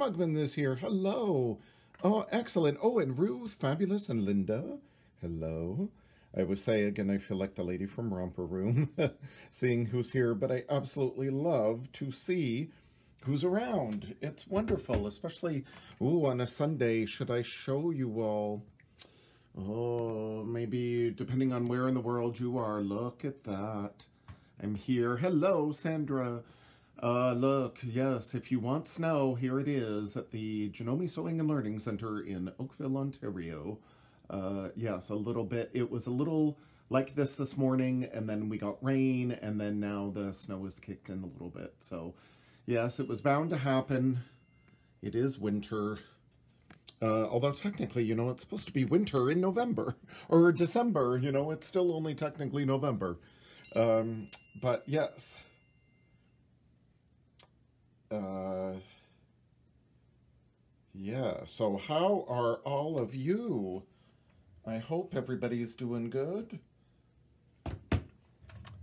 Mugman is here. Hello. Oh, excellent. Oh, and Ruth, fabulous, and Linda. Hello. I would say again, I feel like the lady from Romper Room, seeing who's here, but I absolutely love to see who's around. It's wonderful, especially, ooh, on a Sunday. Should I show you all? Oh, maybe depending on where in the world you are. Look at that. I'm here. Hello, Sandra. Uh, look, yes, if you want snow, here it is at the Janome Sewing and Learning Center in Oakville, Ontario. Uh, yes, a little bit. It was a little like this this morning, and then we got rain, and then now the snow is kicked in a little bit. So, yes, it was bound to happen. It is winter. Uh, although technically, you know, it's supposed to be winter in November or December, you know, it's still only technically November. Um, but yes. Uh, yeah, so how are all of you? I hope everybody's doing good.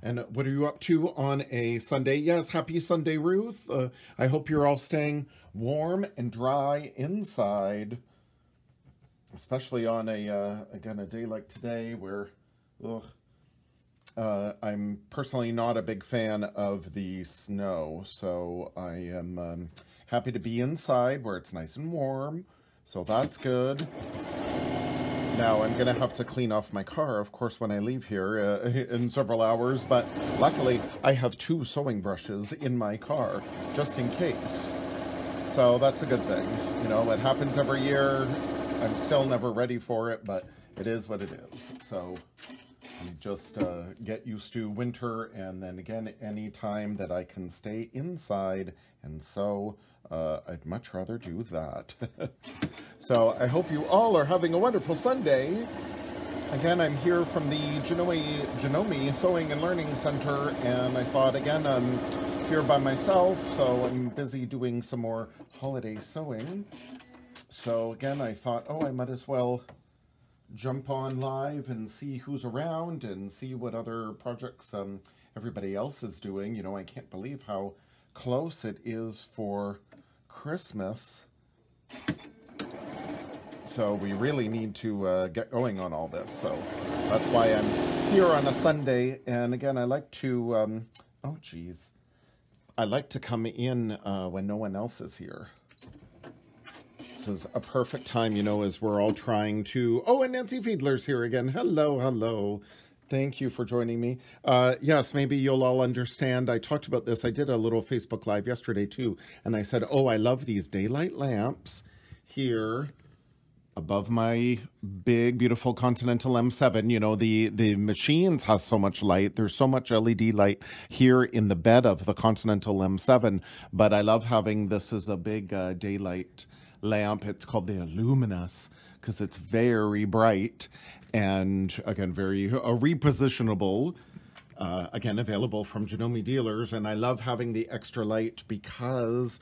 And what are you up to on a Sunday? Yes, happy Sunday, Ruth. Uh, I hope you're all staying warm and dry inside, especially on a, uh, again, a day like today where, ugh, uh, I'm personally not a big fan of the snow, so I am um, happy to be inside where it's nice and warm, so that's good. Now I'm going to have to clean off my car, of course, when I leave here uh, in several hours, but luckily I have two sewing brushes in my car, just in case. So that's a good thing. You know, it happens every year. I'm still never ready for it, but it is what it is. So you just uh, get used to winter and then again any time that I can stay inside and so uh, I'd much rather do that. so I hope you all are having a wonderful Sunday. Again, I'm here from the Janome, Janome Sewing and Learning Center and I thought again I'm here by myself so I'm busy doing some more holiday sewing. So again I thought oh I might as well jump on live and see who's around and see what other projects um, everybody else is doing. You know, I can't believe how close it is for Christmas. So we really need to uh, get going on all this. So that's why I'm here on a Sunday. And again, I like to, um, oh geez, I like to come in uh, when no one else is here is a perfect time, you know, as we're all trying to... Oh, and Nancy Fiedler's here again. Hello, hello. Thank you for joining me. Uh, yes, maybe you'll all understand. I talked about this. I did a little Facebook Live yesterday, too. And I said, oh, I love these daylight lamps here above my big, beautiful Continental M7. You know, the, the machines have so much light. There's so much LED light here in the bed of the Continental M7. But I love having this as a big uh, daylight lamp. It's called the Illuminus because it's very bright and again, very uh, repositionable. Uh, again, available from Janome dealers. And I love having the extra light because,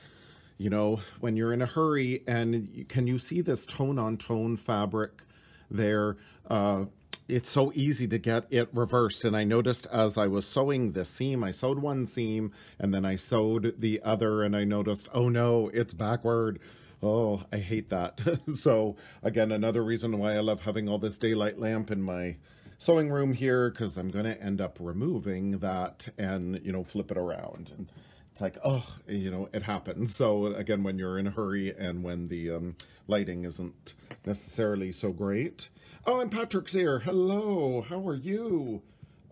you know, when you're in a hurry and you, can you see this tone on tone fabric there? Uh, it's so easy to get it reversed. And I noticed as I was sewing this seam, I sewed one seam and then I sewed the other and I noticed, oh no, it's backward. Oh, I hate that. so again, another reason why I love having all this daylight lamp in my sewing room here, because I'm going to end up removing that and, you know, flip it around. And it's like, oh, you know, it happens. So again, when you're in a hurry and when the um, lighting isn't necessarily so great. Oh, and Patrick's here. Hello, how are you?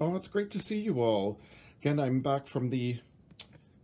Oh, it's great to see you all. Again, I'm back from the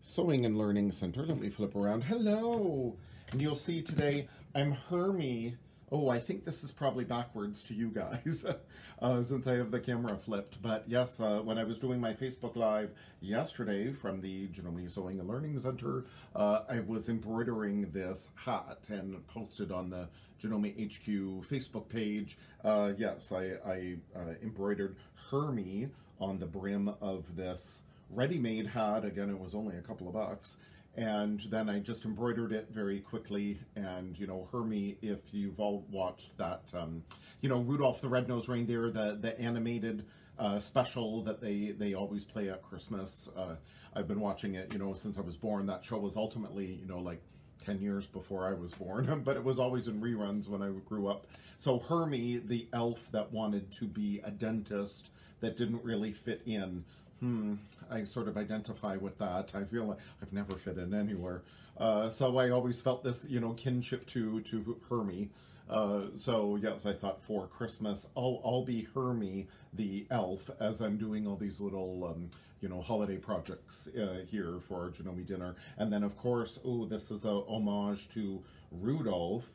Sewing and Learning Center. Let me flip around. Hello. And you'll see today I'm Hermie. Oh, I think this is probably backwards to you guys uh, since I have the camera flipped. But yes, uh, when I was doing my Facebook Live yesterday from the Janome Sewing and Learning Center, uh, I was embroidering this hat and posted on the Janome HQ Facebook page. Uh, yes, I, I uh, embroidered Hermie on the brim of this ready-made hat. Again, it was only a couple of bucks and then I just embroidered it very quickly. And, you know, Hermie, if you've all watched that, um, you know, Rudolph the Red-Nosed Reindeer, the, the animated uh, special that they, they always play at Christmas. Uh, I've been watching it, you know, since I was born. That show was ultimately, you know, like 10 years before I was born, but it was always in reruns when I grew up. So Hermie, the elf that wanted to be a dentist that didn't really fit in. Hmm, I sort of identify with that. I feel like I've never fit in anywhere. Uh, so I always felt this, you know, kinship to, to Hermie. Uh, so yes, I thought for Christmas, I'll, I'll be Hermie the elf as I'm doing all these little, um, you know, holiday projects uh, here for our Janome dinner. And then of course, oh, this is a homage to Rudolph.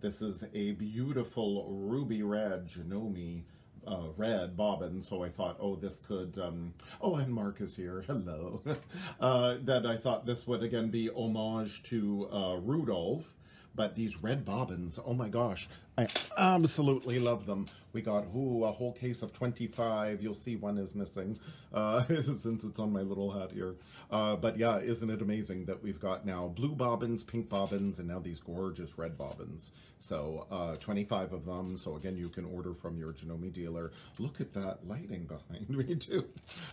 This is a beautiful ruby red Janome uh, red bobbin, so I thought, oh, this could, um, oh, and Mark is here, hello, uh, that I thought this would again be homage to uh, Rudolph, but these red bobbins, oh my gosh, I absolutely love them. We got, ooh, a whole case of 25. You'll see one is missing uh, since it's on my little hat here. Uh, but yeah, isn't it amazing that we've got now blue bobbins, pink bobbins, and now these gorgeous red bobbins. So uh, 25 of them. So again, you can order from your Janome dealer. Look at that lighting behind me too.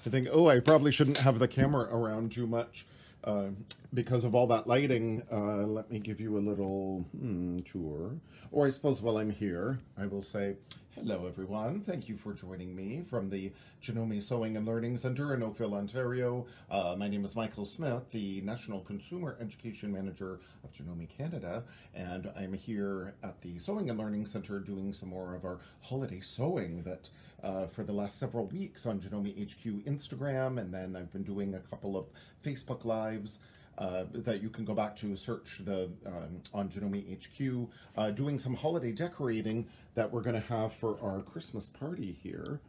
I think, oh, I probably shouldn't have the camera around too much. Uh, because of all that lighting, uh, let me give you a little hmm, tour. Or I suppose while I'm here, I will say, hello everyone. Thank you for joining me from the Janome Sewing and Learning Center in Oakville, Ontario. Uh, my name is Michael Smith, the National Consumer Education Manager of Janome Canada, and I'm here at the Sewing and Learning Center doing some more of our holiday sewing that uh, for the last several weeks on Janome HQ Instagram, and then I've been doing a couple of Facebook Lives uh, that you can go back to search the um, on Janome HQ, uh, doing some holiday decorating that we're going to have for our Christmas party here.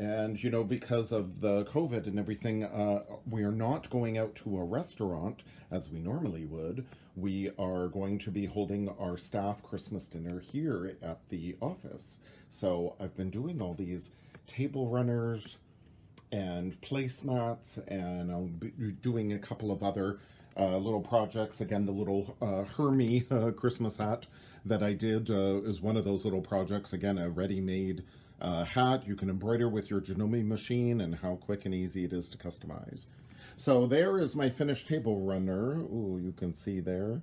And, you know, because of the COVID and everything, uh, we are not going out to a restaurant as we normally would. We are going to be holding our staff Christmas dinner here at the office. So I've been doing all these table runners, and placemats, and I'll be doing a couple of other uh, little projects. Again, the little uh, Hermie uh, Christmas hat that I did uh, is one of those little projects. Again, a ready-made uh, hat you can embroider with your Janome machine and how quick and easy it is to customize. So there is my finished table runner. Ooh, you can see there.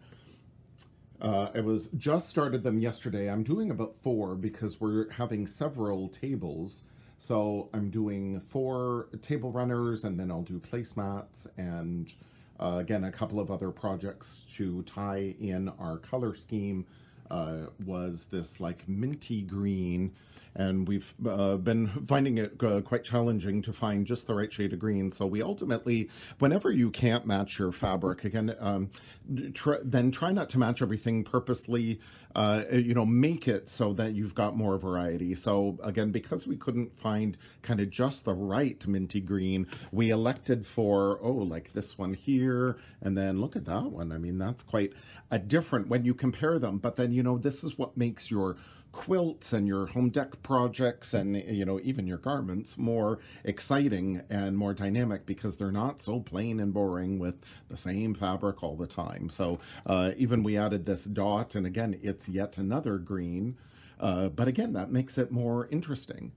Uh, I was just started them yesterday. I'm doing about four because we're having several tables so I'm doing four table runners and then I'll do placemats and uh, again, a couple of other projects to tie in our color scheme uh, was this like minty green and we've uh, been finding it uh, quite challenging to find just the right shade of green. So we ultimately, whenever you can't match your fabric, again, um, try, then try not to match everything purposely. Uh, you know, make it so that you've got more variety. So again, because we couldn't find kind of just the right minty green, we elected for, oh, like this one here, and then look at that one. I mean, that's quite a different when you compare them. But then, you know, this is what makes your quilts and your home dec projects and you know even your garments more exciting and more dynamic because they're not so plain and boring with the same fabric all the time. So uh, even we added this dot and again it's yet another green uh, but again, that makes it more interesting.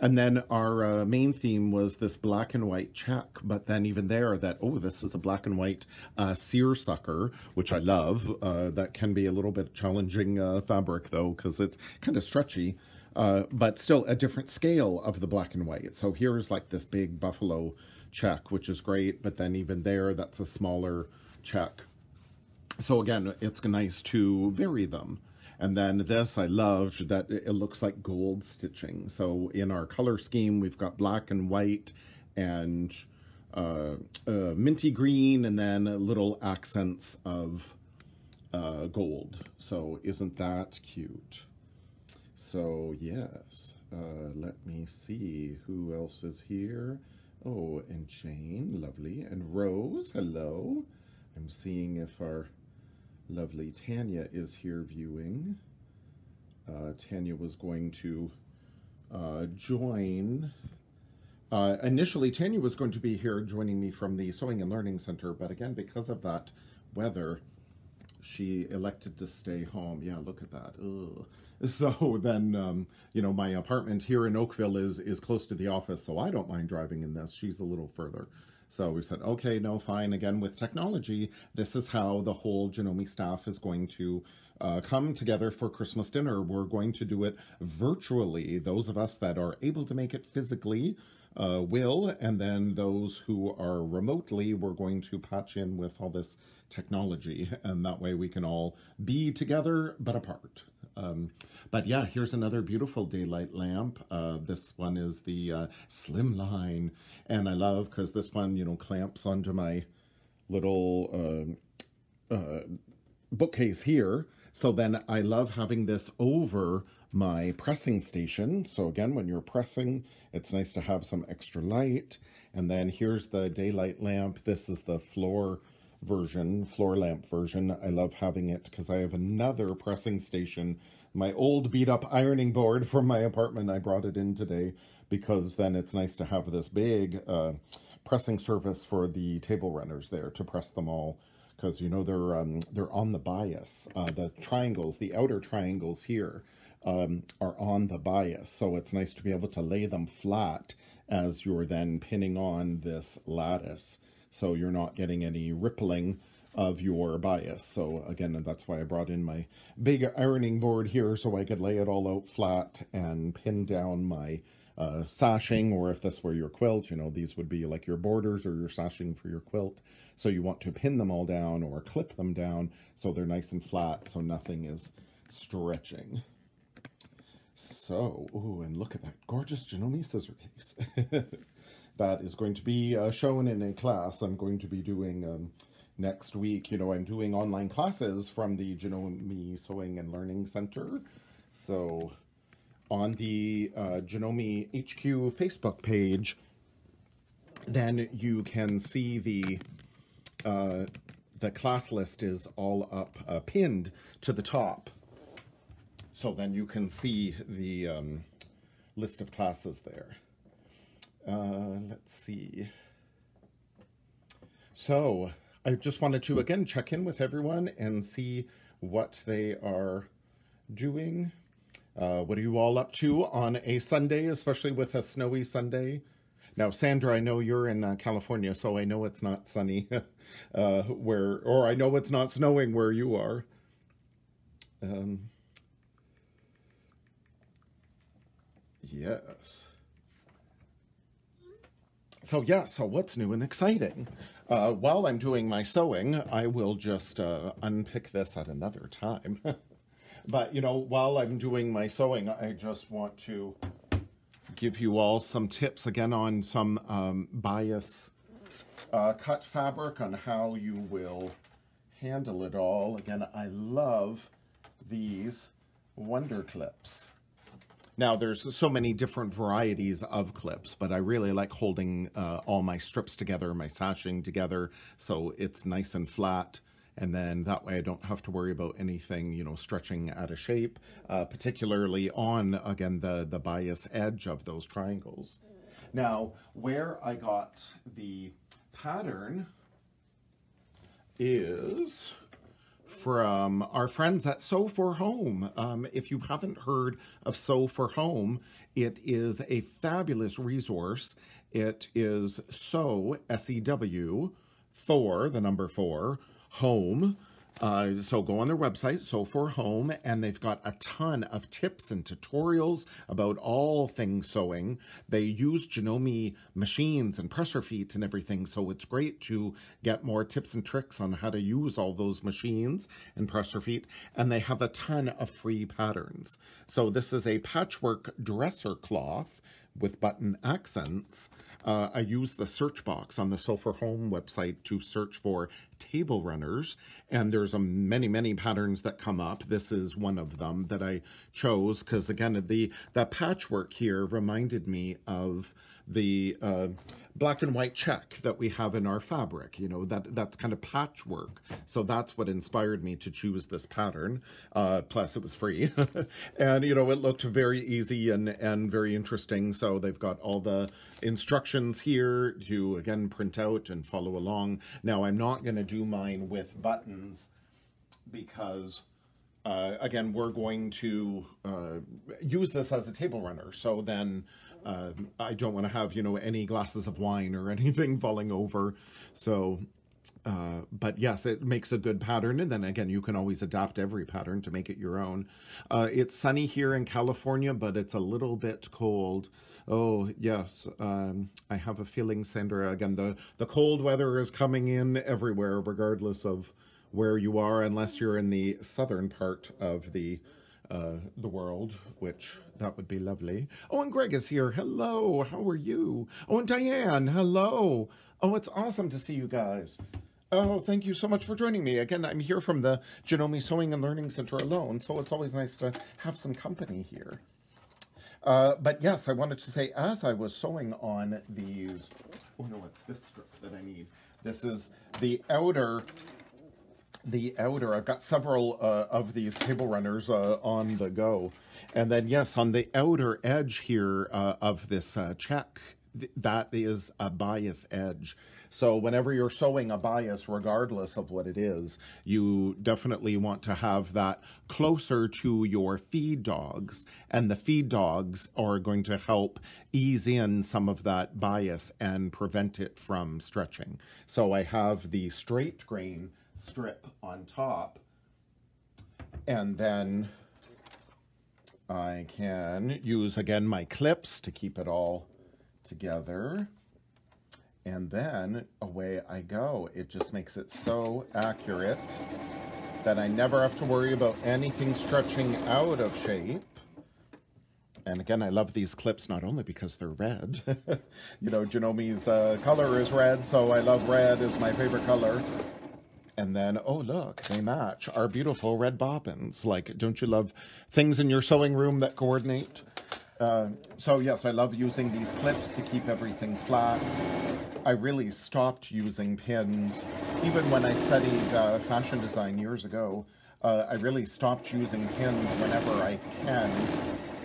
And then our uh, main theme was this black and white check, but then even there that, oh, this is a black and white uh, seersucker, which I love. Uh, that can be a little bit challenging uh, fabric though, because it's kind of stretchy. Uh, but still a different scale of the black and white. So here's like this big buffalo check, which is great, but then even there, that's a smaller check. So again, it's nice to vary them. And then this I loved that it looks like gold stitching. So in our color scheme, we've got black and white and uh, uh, minty green and then little accents of uh, gold. So isn't that cute? So yes, uh, let me see who else is here. Oh, and Jane, lovely. And Rose, hello. I'm seeing if our Lovely Tanya is here viewing. Uh, Tanya was going to uh, join. Uh, initially, Tanya was going to be here joining me from the Sewing and Learning Center, but again, because of that weather, she elected to stay home. Yeah, look at that. Ugh. So then, um, you know, my apartment here in Oakville is is close to the office, so I don't mind driving in this. She's a little further. So we said, okay, no, fine. Again, with technology, this is how the whole Janome staff is going to uh, come together for Christmas dinner. We're going to do it virtually. Those of us that are able to make it physically uh, will, and then those who are remotely, we're going to patch in with all this technology, and that way we can all be together but apart. Um, but yeah, here's another beautiful daylight lamp. Uh, this one is the uh, Slimline, and I love because this one, you know, clamps onto my little uh, uh, bookcase here. So then I love having this over my pressing station. So again, when you're pressing, it's nice to have some extra light. And then here's the daylight lamp. This is the floor version, floor lamp version. I love having it because I have another pressing station. My old beat up ironing board from my apartment, I brought it in today because then it's nice to have this big uh, pressing surface for the table runners there to press them all because you know they're um, they're on the bias. Uh, the triangles, the outer triangles here um, are on the bias. So it's nice to be able to lay them flat as you're then pinning on this lattice. So you're not getting any rippling of your bias. So again, that's why I brought in my big ironing board here so I could lay it all out flat and pin down my uh, sashing, or if this were your quilt, you know, these would be like your borders or your sashing for your quilt. So you want to pin them all down or clip them down so they're nice and flat so nothing is stretching. So, oh, and look at that gorgeous Janome scissor case. that is going to be uh, shown in a class I'm going to be doing um, next week. You know, I'm doing online classes from the Janome Sewing and Learning Center. So on the uh, Janome HQ Facebook page, then you can see the uh, the class list is all up uh, pinned to the top. So then you can see the um, list of classes there. Uh, let's see. So I just wanted to, again, check in with everyone and see what they are doing. Uh, what are you all up to on a Sunday, especially with a snowy Sunday? Now, Sandra, I know you're in uh, California, so I know it's not sunny uh, where, or I know it's not snowing where you are. Um, Yes. So yeah, so what's new and exciting? Uh, while I'm doing my sewing, I will just uh, unpick this at another time. but, you know, while I'm doing my sewing, I just want to give you all some tips again on some um, bias uh, cut fabric on how you will handle it all. Again, I love these Wonder Clips. Now, there's so many different varieties of clips, but I really like holding uh, all my strips together, my sashing together, so it's nice and flat. And then that way I don't have to worry about anything, you know, stretching out of shape, uh, particularly on, again, the, the bias edge of those triangles. Now, where I got the pattern is from our friends at Sew4Home. Um, if you haven't heard of Sew4Home, it is a fabulous resource. It is Sew, S-E-W, for, the number four, home, uh, so go on their website, Sew4Home, and they've got a ton of tips and tutorials about all things sewing. They use Janome machines and presser feet and everything, so it's great to get more tips and tricks on how to use all those machines and presser feet. And they have a ton of free patterns. So this is a patchwork dresser cloth with button accents, uh, I use the search box on the for Home website to search for table runners, and there's a many, many patterns that come up. This is one of them that I chose because, again, the, the patchwork here reminded me of the uh, black and white check that we have in our fabric. You know, that that's kind of patchwork. So that's what inspired me to choose this pattern. Uh, plus, it was free. and, you know, it looked very easy and, and very interesting. So they've got all the instructions here to, again, print out and follow along. Now, I'm not going to do mine with buttons because uh, again, we're going to uh, use this as a table runner. So then uh, I don't want to have, you know, any glasses of wine or anything falling over. So, uh, but yes, it makes a good pattern. And then again, you can always adapt every pattern to make it your own. Uh, it's sunny here in California, but it's a little bit cold. Oh, yes. Um, I have a feeling, Sandra, again, the, the cold weather is coming in everywhere, regardless of where you are, unless you're in the southern part of the uh, the world, which that would be lovely. Oh, and Greg is here. Hello, how are you? Oh, and Diane, hello. Oh, it's awesome to see you guys. Oh, thank you so much for joining me. Again, I'm here from the Janome Sewing and Learning Center alone, so it's always nice to have some company here. Uh, but yes, I wanted to say, as I was sewing on these, oh no, it's this strip that I need. This is the outer the outer, I've got several uh, of these table runners uh, on the go. And then, yes, on the outer edge here uh, of this uh, check, th that is a bias edge. So whenever you're sewing a bias, regardless of what it is, you definitely want to have that closer to your feed dogs. And the feed dogs are going to help ease in some of that bias and prevent it from stretching. So I have the straight grain strip on top. And then I can use, again, my clips to keep it all together. And then away I go. It just makes it so accurate that I never have to worry about anything stretching out of shape. And again, I love these clips not only because they're red. you know, Janome's uh, color is red, so I love red is my favorite color. And then, oh, look, they match our beautiful red bobbins. Like, don't you love things in your sewing room that coordinate? Uh, so yes, I love using these clips to keep everything flat. I really stopped using pins. Even when I studied uh, fashion design years ago, uh, I really stopped using pins whenever I can.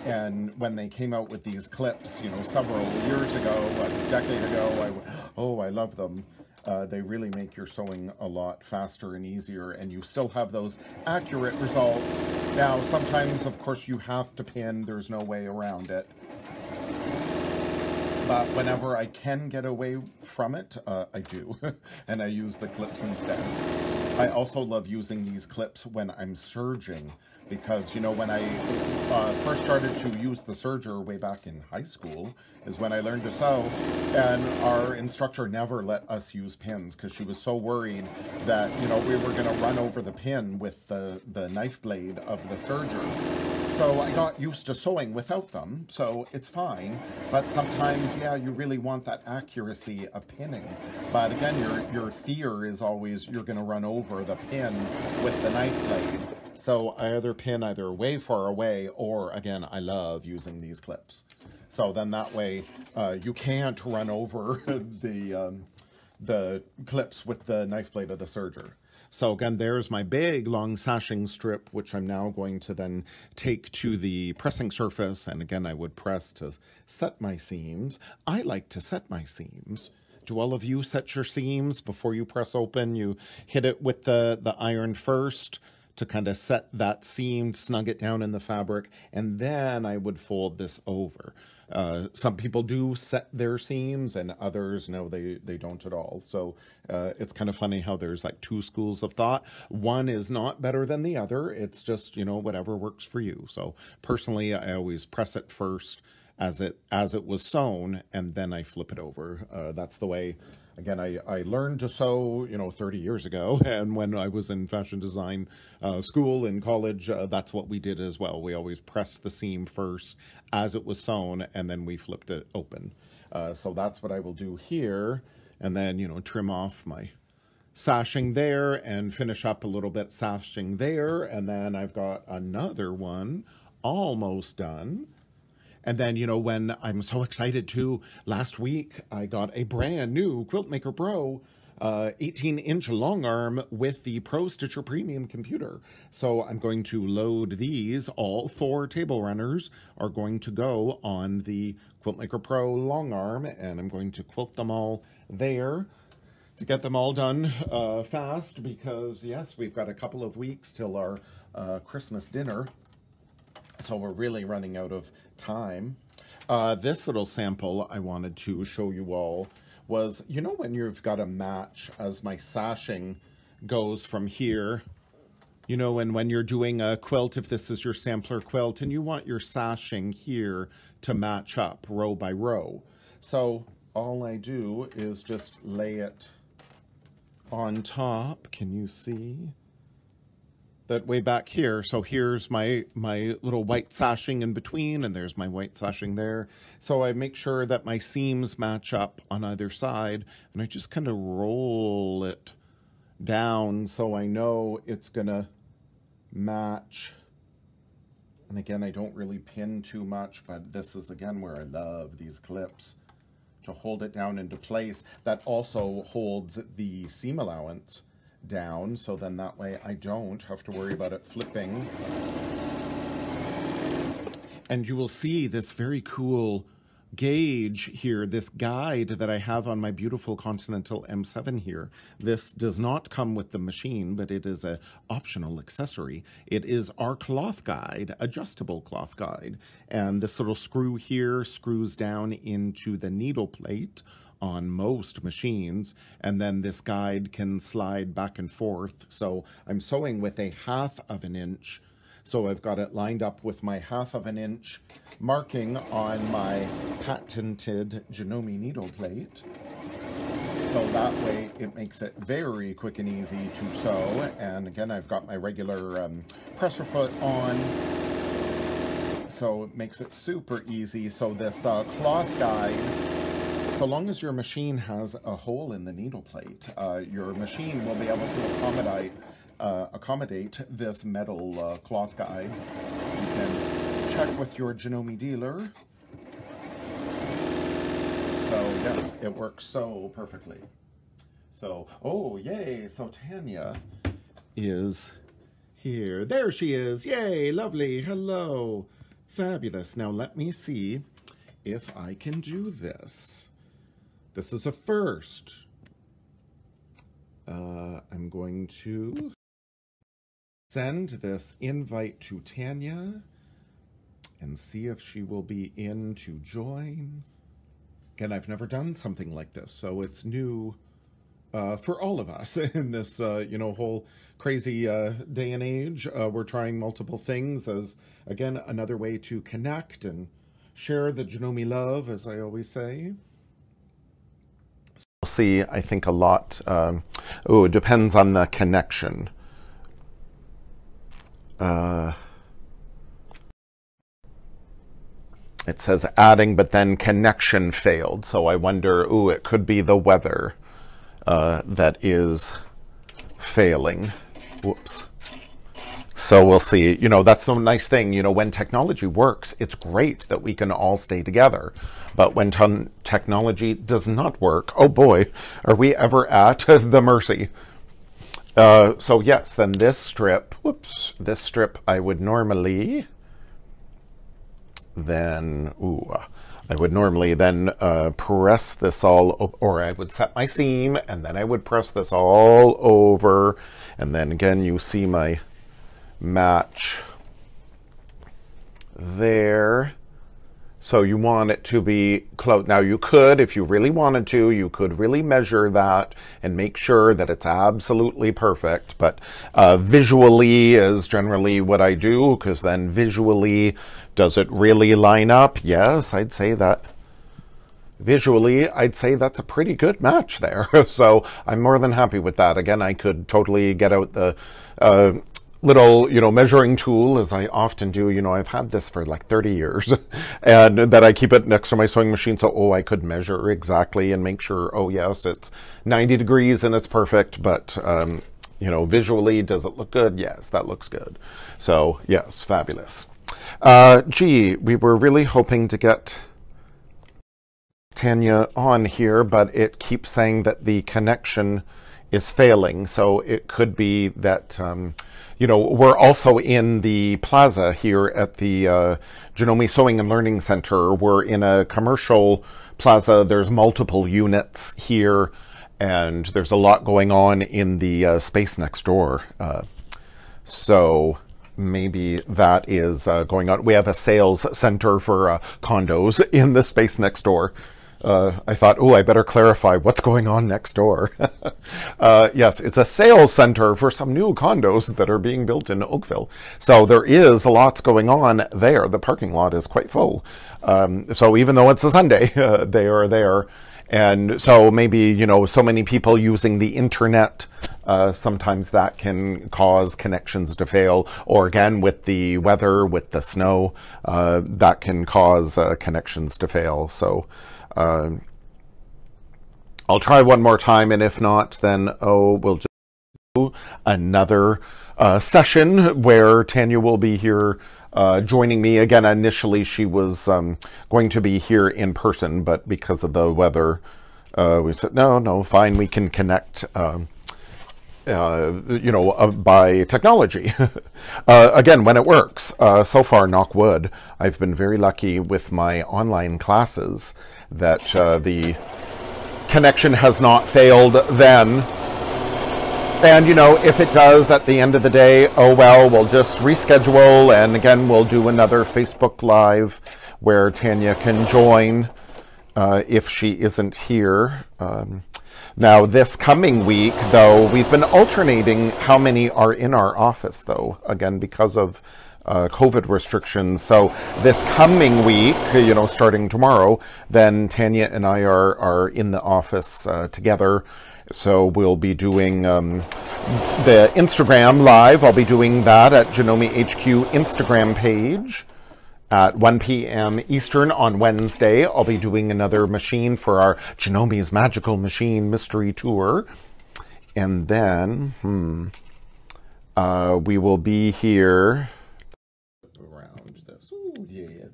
And when they came out with these clips, you know, several years ago, a decade ago, I, oh, I love them. Uh, they really make your sewing a lot faster and easier, and you still have those accurate results. Now, sometimes, of course, you have to pin. There's no way around it. But whenever I can get away from it, uh, I do. and I use the clips instead. I also love using these clips when I'm serging because, you know, when I uh, first started to use the serger way back in high school is when I learned to sew, and our instructor never let us use pins because she was so worried that, you know, we were going to run over the pin with the, the knife blade of the serger. So I got used to sewing without them, so it's fine. But sometimes, yeah, you really want that accuracy of pinning. But again, your, your fear is always you're going to run over the pin with the knife blade. So I either pin either way far away or, again, I love using these clips. So then that way uh, you can't run over the, um, the clips with the knife blade of the serger. So again, there's my big long sashing strip, which I'm now going to then take to the pressing surface. And again, I would press to set my seams. I like to set my seams. Do all of you set your seams before you press open? You hit it with the, the iron first, to kind of set that seam, snug it down in the fabric, and then I would fold this over. Uh, some people do set their seams and others, no, they, they don't at all. So uh, it's kind of funny how there's like two schools of thought. One is not better than the other. It's just, you know, whatever works for you. So personally, I always press it first as it as it was sewn and then I flip it over. Uh, that's the way again, I, I learned to sew, you know, 30 years ago. And when I was in fashion design uh, school in college, uh, that's what we did as well. We always pressed the seam first as it was sewn, and then we flipped it open. Uh, so that's what I will do here. And then, you know, trim off my sashing there and finish up a little bit sashing there. And then I've got another one almost done. And then, you know, when I'm so excited too, last week I got a brand new Quiltmaker Pro uh, 18 inch long arm with the Pro Stitcher Premium computer. So I'm going to load these. All four table runners are going to go on the Quiltmaker Pro long arm, and I'm going to quilt them all there to get them all done uh, fast because, yes, we've got a couple of weeks till our uh, Christmas dinner. So we're really running out of time. Uh, this little sample I wanted to show you all was, you know when you've got a match as my sashing goes from here, you know, and when you're doing a quilt, if this is your sampler quilt, and you want your sashing here to match up row by row. So all I do is just lay it on top. Can you see? That way back here. So here's my, my little white sashing in between, and there's my white sashing there. So I make sure that my seams match up on either side, and I just kind of roll it down so I know it's to match. And again, I don't really pin too much, but this is again where I love these clips to hold it down into place. That also holds the seam allowance down, so then that way I don't have to worry about it flipping. And you will see this very cool gauge here, this guide that I have on my beautiful Continental M7 here. This does not come with the machine, but it is a optional accessory. It is our cloth guide, adjustable cloth guide. And this little screw here screws down into the needle plate on most machines and then this guide can slide back and forth so I'm sewing with a half of an inch so I've got it lined up with my half of an inch marking on my patented Janome needle plate. So that way it makes it very quick and easy to sew. And again, I've got my regular um, presser foot on. So it makes it super easy. So this uh, cloth guide so long as your machine has a hole in the needle plate, uh, your machine will be able to accommodate uh, accommodate this metal uh, cloth guide. You can check with your Janome dealer. So yes, it works so perfectly. So, oh yay, so Tanya is here. There she is, yay, lovely, hello. Fabulous. Now let me see if I can do this. This is a first. Uh, I'm going to send this invite to Tanya and see if she will be in to join. Again, I've never done something like this, so it's new uh, for all of us in this, uh, you know, whole crazy uh, day and age. Uh, we're trying multiple things as, again, another way to connect and share the Janome love, as I always say. See, I think, a lot. Um, oh, it depends on the connection. Uh, it says adding, but then connection failed. So I wonder, ooh, it could be the weather uh, that is failing. Whoops. So we'll see. You know, that's the nice thing. You know, when technology works, it's great that we can all stay together. But when technology does not work, oh boy, are we ever at the mercy uh, so yes, then this strip, whoops, this strip I would normally, then, ooh, I would normally then uh, press this all, or I would set my seam, and then I would press this all over, and then again you see my match there. So you want it to be close. Now you could, if you really wanted to, you could really measure that and make sure that it's absolutely perfect. But uh, visually is generally what I do because then visually, does it really line up? Yes, I'd say that. Visually, I'd say that's a pretty good match there. so I'm more than happy with that. Again, I could totally get out the uh, little, you know, measuring tool, as I often do. You know, I've had this for like 30 years, and that I keep it next to my sewing machine so, oh, I could measure exactly and make sure, oh, yes, it's 90 degrees and it's perfect, but, um, you know, visually, does it look good? Yes, that looks good. So, yes, fabulous. Uh, gee, we were really hoping to get Tanya on here, but it keeps saying that the connection is failing. So it could be that, um, you know, we're also in the plaza here at the uh, Janome Sewing and Learning Center. We're in a commercial plaza. There's multiple units here, and there's a lot going on in the uh, space next door. Uh, so maybe that is uh, going on. We have a sales center for uh, condos in the space next door. Uh, I thought, oh, I better clarify what's going on next door. uh, yes, it's a sales center for some new condos that are being built in Oakville. So there is lots going on there. The parking lot is quite full. Um, so even though it's a Sunday, uh, they are there. And so maybe, you know, so many people using the internet, uh, sometimes that can cause connections to fail. Or again, with the weather, with the snow, uh, that can cause uh, connections to fail. So, uh, I'll try one more time, and if not, then oh, we'll just do another uh, session where Tanya will be here uh, joining me again. Initially, she was um, going to be here in person, but because of the weather, uh, we said no, no, fine, we can connect. Um, uh, you know, uh, by technology. uh, again, when it works. Uh, so far, knock wood, I've been very lucky with my online classes that uh, the connection has not failed then. And, you know, if it does at the end of the day, oh well, we'll just reschedule. And again, we'll do another Facebook Live where Tanya can join uh, if she isn't here. Um, now, this coming week, though, we've been alternating how many are in our office, though, again, because of uh, COVID restrictions. So this coming week, you know, starting tomorrow, then Tanya and I are, are in the office uh, together. So we'll be doing um, the Instagram live. I'll be doing that at Janome HQ Instagram page at 1 p.m. Eastern on Wednesday. I'll be doing another machine for our Janome's Magical Machine Mystery Tour. And then, hmm, uh, we will be here around this. Ooh, yeah,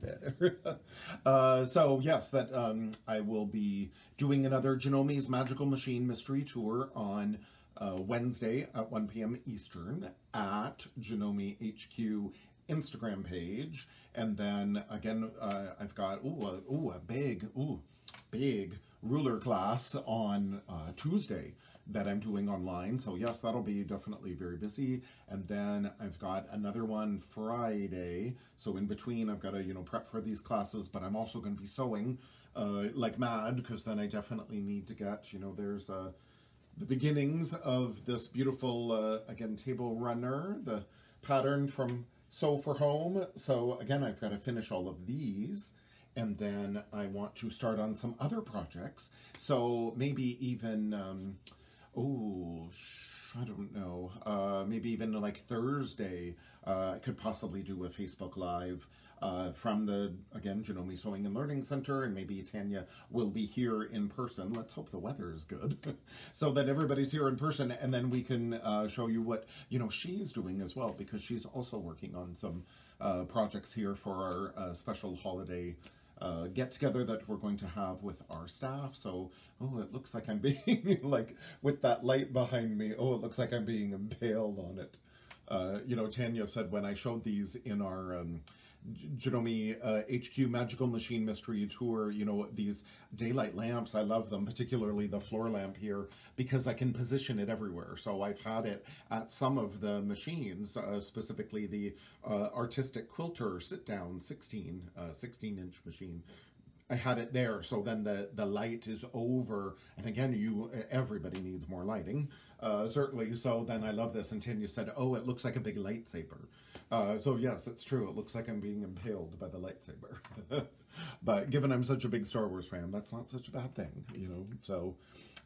uh, so, yes, that um, I will be doing another Janome's Magical Machine Mystery Tour on uh, Wednesday at 1 p.m. Eastern at Janome HQ Instagram page. And then again, uh, I've got, ooh, a, ooh, a big, ooh, big ruler class on uh, Tuesday that I'm doing online. So yes, that'll be definitely very busy. And then I've got another one Friday. So in between, I've got to, you know, prep for these classes, but I'm also going to be sewing uh, like mad because then I definitely need to get, you know, there's uh, the beginnings of this beautiful, uh, again, table runner, the pattern from Sew4Home. So again, I've got to finish all of these and then I want to start on some other projects. So maybe even, um, oh, I don't know, uh, maybe even like Thursday, uh, I could possibly do a Facebook Live uh, from the, again, Janome Sewing and Learning Center, and maybe Tanya will be here in person. Let's hope the weather is good, so that everybody's here in person, and then we can uh, show you what, you know, she's doing as well, because she's also working on some uh, projects here for our uh, special holiday uh, get together that we're going to have with our staff. So, oh, it looks like I'm being like with that light behind me. Oh, it looks like I'm being impaled on it. Uh, you know, Tanya said when I showed these in our um, Janome uh, HQ Magical Machine Mystery Tour, you know, these daylight lamps, I love them, particularly the floor lamp here, because I can position it everywhere. So I've had it at some of the machines, uh, specifically the uh, Artistic Quilter sit-down 16, uh, 16 inch machine. I had it there, so then the, the light is over, and again, you everybody needs more lighting, uh, certainly, so then I love this, and Tanya said, oh, it looks like a big lightsaber. Uh, so yes, it's true. It looks like I'm being impaled by the lightsaber. but given I'm such a big Star Wars fan, that's not such a bad thing, you know. So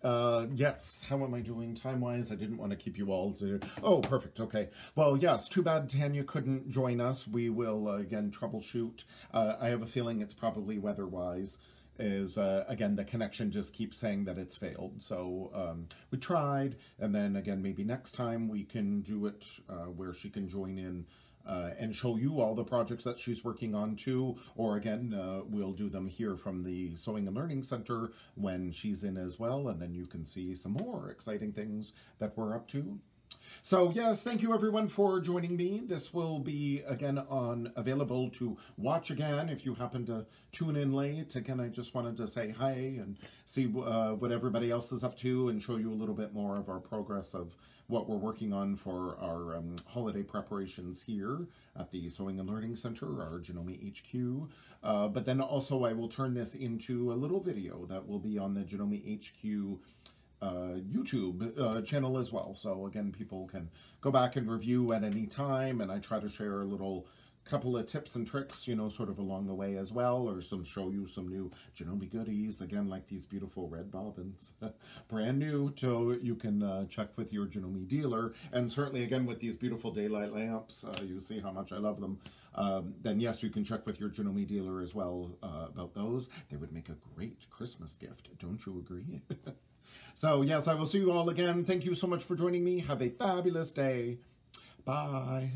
uh, yes, how am I doing time-wise? I didn't want to keep you all. Oh, perfect, okay. Well, yes, too bad Tanya couldn't join us. We will, uh, again, troubleshoot. Uh, I have a feeling it's probably weather-wise is, uh, again, the connection just keeps saying that it's failed. So um, we tried, and then, again, maybe next time we can do it uh, where she can join in uh, and show you all the projects that she's working on too. Or again, uh, we'll do them here from the Sewing and Learning Center when she's in as well. And then you can see some more exciting things that we're up to. So yes, thank you everyone for joining me. This will be again on available to watch again if you happen to tune in late. Again, I just wanted to say hi and see uh, what everybody else is up to and show you a little bit more of our progress of what we're working on for our um, holiday preparations here at the Sewing and Learning Center, our Janome HQ. Uh, but then also I will turn this into a little video that will be on the Janome HQ uh, YouTube uh, channel as well. So again, people can go back and review at any time, and I try to share a little couple of tips and tricks, you know, sort of along the way as well, or some show you some new Janome goodies, again, like these beautiful red bobbins, brand new, so you can uh, check with your Janome dealer, and certainly, again, with these beautiful daylight lamps, uh, you see how much I love them, um, then yes, you can check with your Janome dealer as well uh, about those. They would make a great Christmas gift, don't you agree? so yes, I will see you all again. Thank you so much for joining me. Have a fabulous day. Bye.